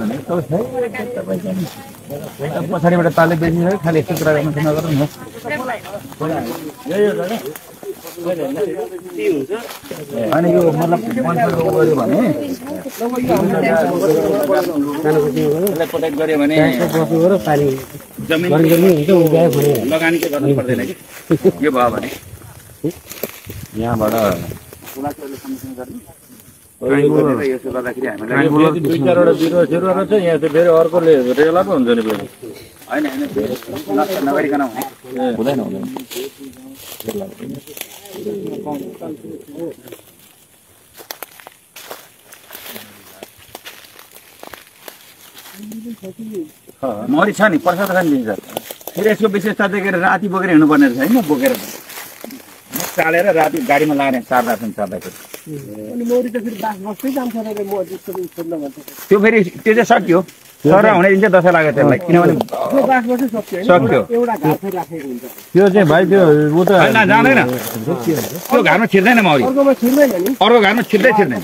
भने पछाडिबाट ताले बेच्ने खालि यस्तो कुरा गर्नु अनि यो मतलब भने? यसलाई प्रोटेक्ट गर्यो भने जमिन लगानी चाहिँ गर्नु पर्दैन कि? यो भयो भने। यहाँबाट यसो गर्दाखेरि हामीलाई दुई चारवटा बिरुवा सिरुवा रहेछ यहाँ चाहिँ फेरि अर्कोले रेला पो हुन्छ नि फेरि। होइन होइन। नष्ट नगरिकन हुने हुँदैन हुँदैन। मरि छ नि प्रसाद खान दिन्छ फेरि यसको विशेषता देखेर राति बोकेर हिँड्नुपर्ने रहेछ होइन बोकेर चालेर राति गाडीमा लाने चार्दाछन् चार्दाखेरि त्यो फेरि त्यो चाहिँ सक्यो सर हुने दिन चाहिँ दसैँ लाग्यो त्यसलाई किनभने सक्यो। त्यो चाहिँ भाइ त्यो ऊ त जाँदैन। त्यो घरमा छिर्दैन मौरी। अर्को घरमा छिर्दै छिर्दैन।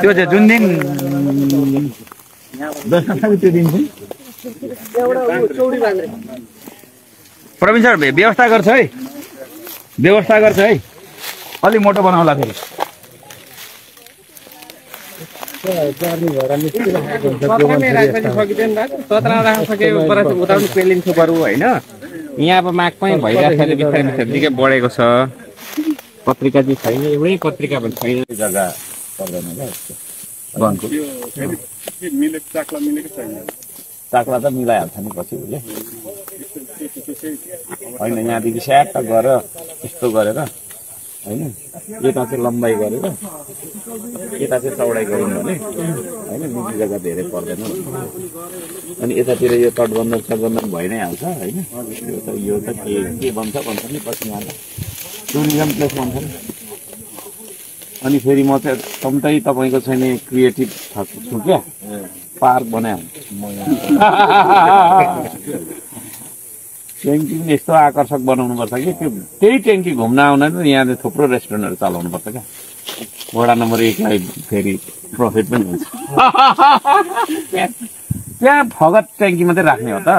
त्यो चाहिँ जुन दिन त्यो दिन चाहिँ? प्रवीण सर भे- व्यवस्था गर्छ है। व्यवस्था गर्छ है। अलिक मोटो बनाउला फेरि। होइन यहाँ अब माग पनि भइरहेको छ। बिस्तारै बिस्तारै निकै बढेको छ पत्रिका चाहिँ छैन एउटै पत्रिका पनि छैन जग्गा पर्दैन चाक्ला त मिलाइहाल्छ नि पछि उसले होइन यहाँदेखि स्याट गएर यस्तो गरेर। होइन? यता चाहिँ लम्बाइ गरेर यता चाहिँ चौडाइ गऱ्यौँ भने होइन निजी जग्गा धेरै पर्दैन। अनि यतातिर यो तटबन्धन सटबन्धन भइ नै हाल्छ होइन? यो त यो त के के बन्छ भन्छ नि पछि यहाँ टुरिज्म प्लेस भन्छ नि। अनि फेरि म चाहिँ कम्तै तपाईँको छैन क्रिएटिभ छु क्या। पार्क बनाइहाल्नु ट्याङ्की पनि यस्तो आकर्षक बनाउनुपर्छ कि? त्यो त्यही ट्याङ्की घुम्न आउन नि यहाँ चाहिँ थुप्रो रेस्टुरेन्टहरू चलाउनुपर्छ क्या। वडा नम्बर एकलाई फेरि प्रफिट पनि हुन्छ। त्यहाँ फगत ट्याङ्की मात्रै राख्ने हो त।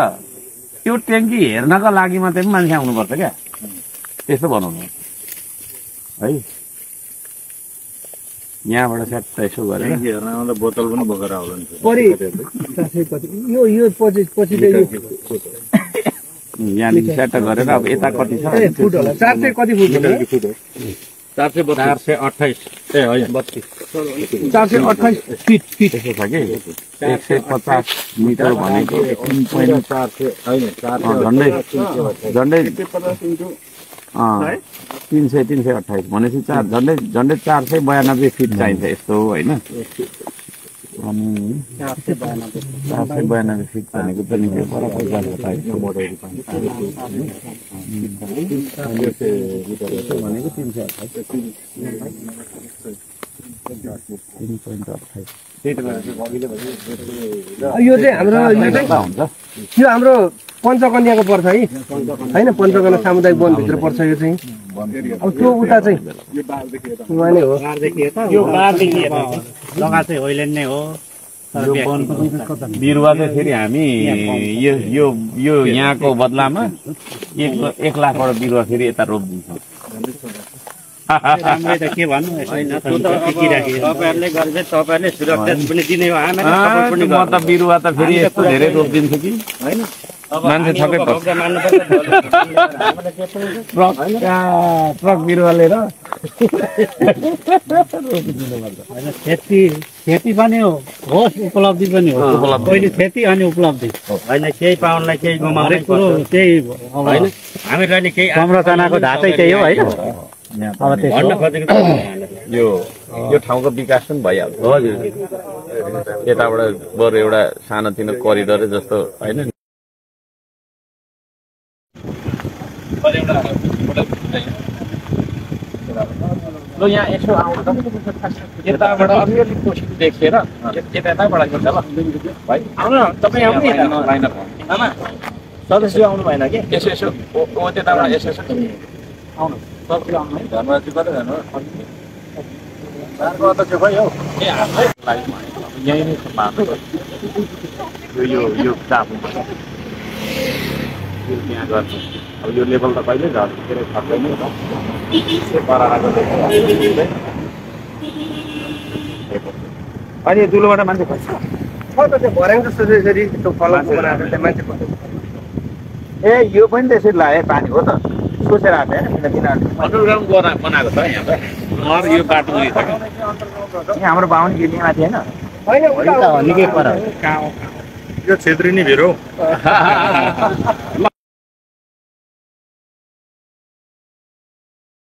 त्यो ट्याङ्की हेर्नका लागि मात्रै पनि मान्छे आउनुपर्छ क्या। त्यस्तो बनाउनु है। यहाँबाट स्याट यसो गरेर। हेर्न आउँदा बोतल पनि बोकेर आउला नि यो यो पछि पछि यहाँदेखि स्याट गरेर अब यता कति छ? फुट होला। चार चाहिँ कति फुट चार सय चार सय अठाइस ए होइन। बत्तिस। चार सय अठाइस फिट फिट। छ कि? एक सय पचास मिटर भनेको तिन पोइन्ट चार सय होइन झन्डै। झन्डै। तिन सय तिन सय अठाइस भनेपछि चार झन्डै झन्डै चार सय बयानब्बे फिट चाहिन्छ यस्तो होइन? अनि भनेको निकै बराबर भनेको यो चाहिँ हाम्रो यो हाम्रो पञ्चकन्याको पर्छ है। होइन पञ्चकन्या सामुदायिक वनभित्र पर्छ यो चाहिँ। अब त्यो उता चाहिँ नै हो। यो बारदेखि जग्गा चाहिँ होइल्यान्ड नै हो। यो वन बिरुवा चाहिँ फेरि हामी यो यो यो यहाँको बदलामा एक एक लाखबाट बिरुवा फेरि यता रोपिदिन्छौँ राम्रै त के भन्नु छैन तपाईँहरूले गरेर तपाईँहरूले सुरक्षा पनि दिने हो हामीलाई आ, सपोर्ट पनि म त बिरुवा त फेरि यस्तो धेरै रोपिदिन्छु कि? मान्छे छक्कै ट्रक बिरुवा लिएर। खेती खेती पनि हो होस् उपलब्धि पनि हो। उपलब्धि। पहिले खेती अनि उपलब्धि। होइन केही पाउनलाई केही गुमाउने कुरो त्यही होइन? अहिले केही संरचनाको धातै त्यही हो होइन? भन्न खोजेको यो यो ठाउँको विकास पनि भइहाल्छ। हजुर। यताबाट बरु एउटा सानोतिनो करिडरै जस्तो होइन ल यहाँ यसो यताबाट अलिअलि कोसिस देखेर यता यताबाट हिँड्छ ल। भाइ आउनु न। तपाईँ आउनु नि यता। लाइन आमा सदस्य आउनु भएन कि? यसो यसो। त्यताबाट यसो यसो। आउनु। धनराजी त ए अब यहीँ नै छ बाटो यो यो यो चाप यो त्यहाँ गर्छ अब यो लेभल त कहिले झर्छ के अरे अनि दुलोबाट मान्छे खस्छ छ त त्यो भर्याङ जस्तो चाहिँ यसरी त्यो फलाएको बनाएर त्यहाँ मान्छे पर्छ ए यो पनि त्यसरी लाग्यो पानी हो त। सोचेर आएको होइन किन तिनीहरूले अन्डरग्राउन्ड बना बनाएको छ यहाँ त। यो बाटो उयो छ यहाँ हाम्रो बाहुन गिर्ने माथि होइन। निकै पर यो छेत्री नै भिरो। ल